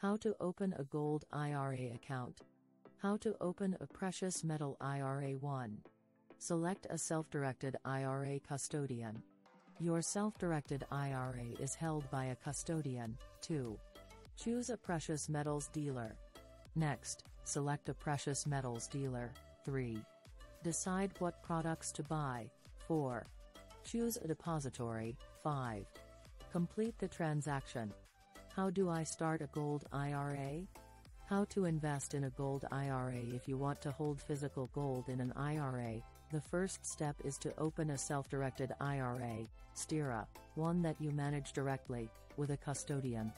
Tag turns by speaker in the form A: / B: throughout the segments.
A: How to open a gold IRA account. How to open a precious metal IRA 1. Select a self-directed IRA custodian. Your self-directed IRA is held by a custodian. 2. Choose a precious metals dealer. Next, select a precious metals dealer. 3. Decide what products to buy. 4. Choose a depository. 5. Complete the transaction. How do I start a gold IRA? How to invest in a gold IRA If you want to hold physical gold in an IRA, the first step is to open a self-directed IRA, SDIRA, one that you manage directly, with a custodian.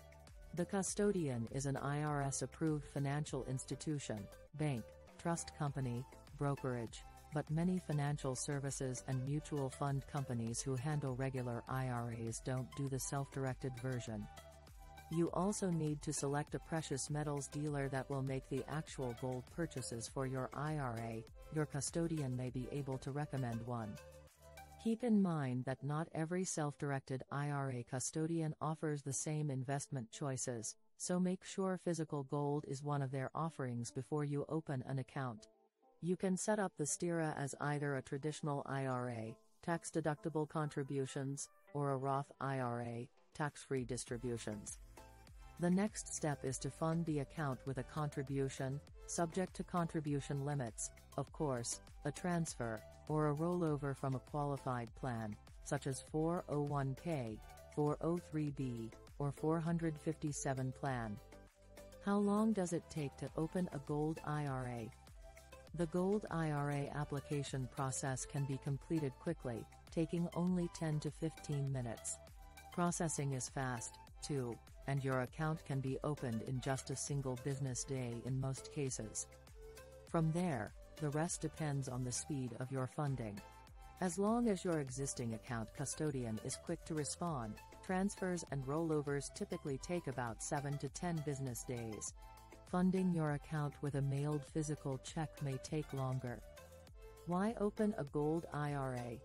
A: The custodian is an IRS-approved financial institution, bank, trust company, brokerage, but many financial services and mutual fund companies who handle regular IRAs don't do the self-directed version. You also need to select a precious metals dealer that will make the actual gold purchases for your IRA, your custodian may be able to recommend one. Keep in mind that not every self-directed IRA custodian offers the same investment choices, so make sure physical gold is one of their offerings before you open an account. You can set up the SDIRA as either a traditional IRA, tax-deductible contributions, or a Roth IRA, tax-free distributions. The next step is to fund the account with a contribution, subject to contribution limits, of course, a transfer, or a rollover from a qualified plan, such as 401k, 403b, or 457 plan. How long does it take to open a Gold IRA? The Gold IRA application process can be completed quickly, taking only 10 to 15 minutes. Processing is fast, too, and your account can be opened in just a single business day in most cases. From there, the rest depends on the speed of your funding. As long as your existing account custodian is quick to respond, transfers and rollovers typically take about 7 to 10 business days. Funding your account with a mailed physical check may take longer. Why open a gold IRA?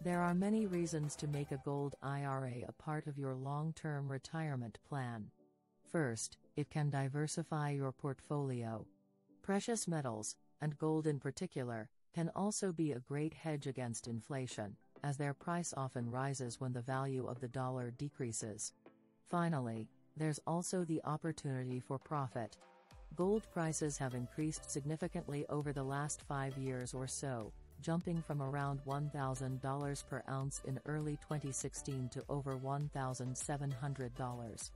A: There are many reasons to make a gold IRA a part of your long-term retirement plan. First, it can diversify your portfolio. Precious metals, and gold in particular, can also be a great hedge against inflation, as their price often rises when the value of the dollar decreases. Finally, there's also the opportunity for profit. Gold prices have increased significantly over the last five years or so, jumping from around $1,000 per ounce in early 2016 to over $1,700.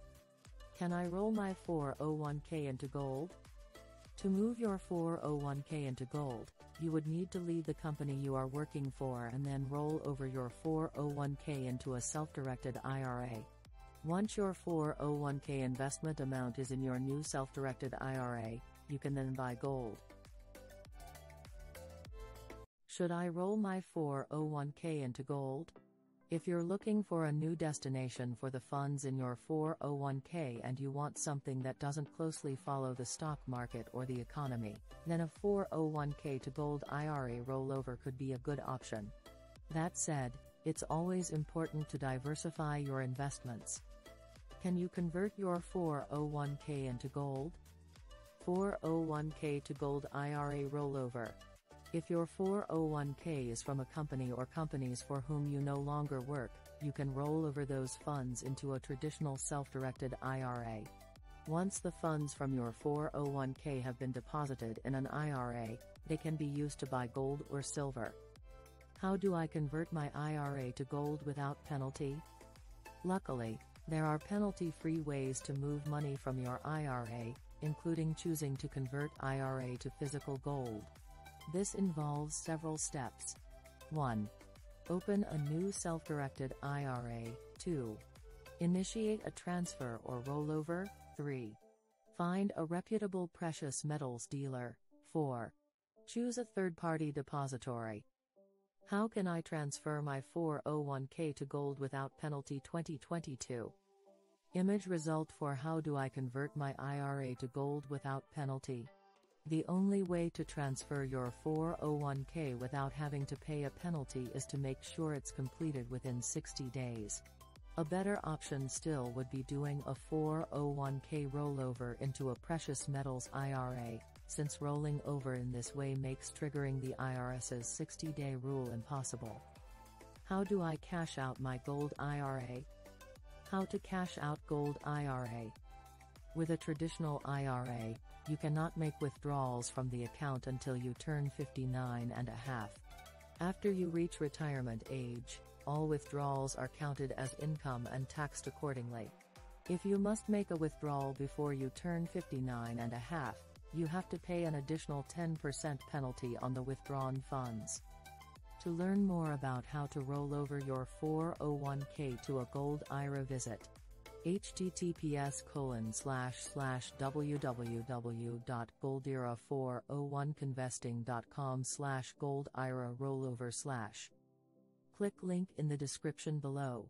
A: Can I roll my 401k into gold? To move your 401k into gold, you would need to leave the company you are working for and then roll over your 401k into a self-directed IRA. Once your 401k investment amount is in your new self-directed IRA, you can then buy gold. Should I roll my 401k into gold? If you're looking for a new destination for the funds in your 401k and you want something that doesn't closely follow the stock market or the economy, then a 401k to gold IRA rollover could be a good option. That said, it's always important to diversify your investments. Can you convert your 401k into gold? 401k to gold IRA rollover. If your 401k is from a company or companies for whom you no longer work, you can roll over those funds into a traditional self-directed IRA. Once the funds from your 401k have been deposited in an IRA, they can be used to buy gold or silver. How do I convert my IRA to gold without penalty? Luckily, there are penalty-free ways to move money from your IRA, including choosing to convert IRA to physical gold. This involves several steps. 1. Open a new self-directed IRA. 2. Initiate a transfer or rollover. 3. Find a reputable precious metals dealer. 4. Choose a third-party depository. How can I transfer my 401k to gold without penalty 2022? Image result for how do I convert my IRA to gold without penalty? The only way to transfer your 401k without having to pay a penalty is to make sure it's completed within 60 days. A better option still would be doing a 401k rollover into a precious metals IRA, since rolling over in this way makes triggering the IRS's 60 day rule impossible. How do I cash out my gold IRA? How to cash out gold IRA. With a traditional IRA, you cannot make withdrawals from the account until you turn 59 and a half. After you reach retirement age, all withdrawals are counted as income and taxed accordingly. If you must make a withdrawal before you turn 59 and a half, you have to pay an additional 10% penalty on the withdrawn funds. To learn more about how to roll over your 401k to a gold IRA visit https colon slash slash www.goldira401kinvesting.com slash gold IRA rollover slash Click link in the description below.